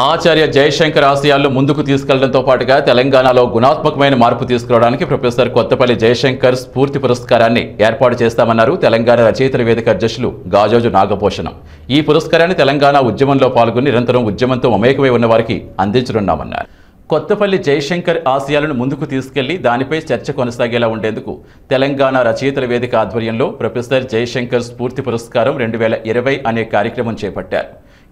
ఆచార్య జయశంకర్ ఆశయాలను ముందుకు తీసుకెళ్ళడంతో పాటుగా తెలంగాణలో గుణాత్మకమైన మార్పు తీసుకురావడానికి ప్రొఫెసర్ కొత్తపల్లి జయశంకర్ స్ఫూర్తి పురస్కారాన్ని ఏర్పాటు చేస్తామన్నారు తెలంగాణ రచయితల వేదిక అధ్యక్షులు గాజోజు నాగభూషణం. ఈ పురస్కారాన్ని తెలంగాణ ఉద్యమంలో పాల్గొని నిరంతరం ఉద్యమంతో మమేకమై ఉన్న వారికి అందించనున్నామన్నారు. కొత్తపల్లి జయశంకర్ ఆశయాలను ముందుకు తీసుకెళ్ళి దానిపై చర్చ కొనసాగేలా ఉండేందుకు తెలంగాణ రచయితల వేదిక ఆధ్వర్యంలో ప్రొఫెసర్ జయశంకర్ స్ఫూర్తి పురస్కారం రెండు వేల ఇరవై అనే కార్యక్రమం చేపట్టారు.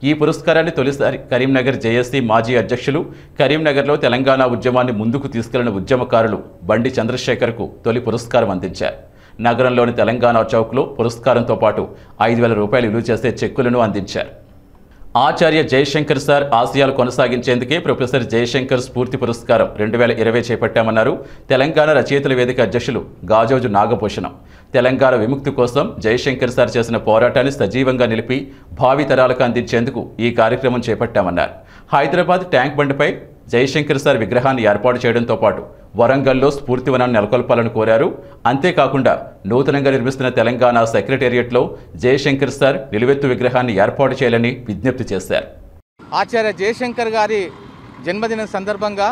ఈ పురస్కారాన్ని తొలిసారి కరీంనగర్ జేఏసీ మాజీ అధ్యక్షులు కరీంనగర్లో తెలంగాణ ఉద్యమాన్ని ముందుకు తీసుకెళ్ళిన ఉద్యమకారులు బండి చంద్రశేఖర్కు తొలి పురస్కారం అందించారు. నగరంలోని తెలంగాణ చౌక్లో పురస్కారంతో పాటు ఐదు వేల రూపాయలు విలువ చేసే చెక్కులను అందించారు. ఆచార్య జయశంకర్ సార్ ఆశయాలు కొనసాగించేందుకే ప్రొఫెసర్ జయశంకర్ స్ఫూర్తి పురస్కారం రెండు వేల ఇరవై చేపట్టామన్నారు తెలంగాణ రచయితల వేదిక అధ్యక్షులు గాజోజు నాగభూషణం. తెలంగాణ విముక్తి కోసం జయశంకర్ సార్ చేసిన పోరాటాన్ని సజీవంగా నిలిపి భావితరాలకు అందించేందుకు ఈ కార్యక్రమం చేపట్టామన్నారు. హైదరాబాద్ ట్యాంక్ బండిపై జయశంకర్ సార్ విగ్రహాన్ని ఏర్పాటు చేయడంతో పాటు వరంగల్లో స్ఫూర్తివనాన్ని నెలకొల్పాలని కోరారు. అంతేకాకుండా నూతనంగా నిర్మిస్తున్న తెలంగాణ సెక్రటేరియట్లో జయశంకర్ సార్ నిలువెత్తు విగ్రహాన్ని ఏర్పాటు చేయాలని విజ్ఞప్తి చేశారు. ఆచార్య జయశంకర్ గారి జన్మదినం సందర్భంగా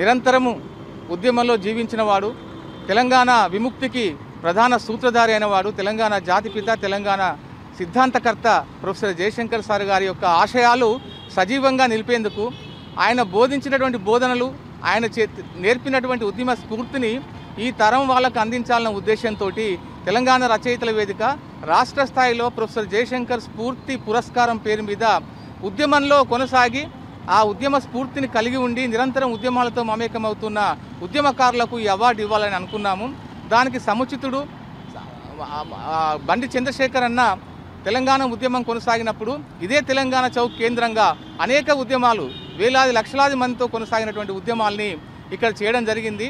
నిరంతరము ఉద్యమంలో జీవించిన వాడు తెలంగాణ విముక్తికి ప్రధాన సూత్రధారి అయిన వాడు తెలంగాణ జాతిపిత తెలంగాణ సిద్ధాంతకర్త ప్రొఫెసర్ జయశంకర్ సార్ గారి యొక్క ఆశయాలు సజీవంగా నిలిపేందుకు ఆయన బోధించినటువంటి బోధనలు ఆయన చే నేర్పినటువంటి ఉద్యమ స్ఫూర్తిని ఈ తరం వాళ్ళకు అందించాలన్న ఉద్దేశంతో తెలంగాణ రచయితల వేదిక రాష్ట్ర స్థాయిలో ప్రొఫెసర్ జయశంకర్ స్ఫూర్తి పురస్కారం పేరు మీద ఉద్యమంలో కొనసాగి ఆ ఉద్యమ స్ఫూర్తిని కలిగి ఉండి నిరంతరం ఉద్యమాలతో మమేకమవుతున్న ఉద్యమకారులకు ఈ అవార్డు ఇవ్వాలని అనుకున్నాము. దానికి సముచితుడు. బండి చంద్రశేఖర్ అన్న తెలంగాణ ఉద్యమం కొనసాగినప్పుడు ఇదే తెలంగాణ చౌక్ కేంద్రంగా అనేక ఉద్యమాలు వేలాది లక్షలాది మందితో కొనసాగినటువంటి ఉద్యమాల్ని ఇక్కడ చేయడం జరిగింది.